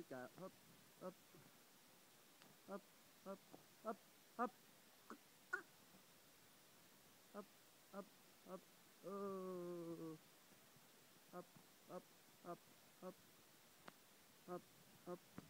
Good guy. Up, up, up, up, up, up. Up, up, up. Oh. Up, up, up, up. Up, up, up. Oh.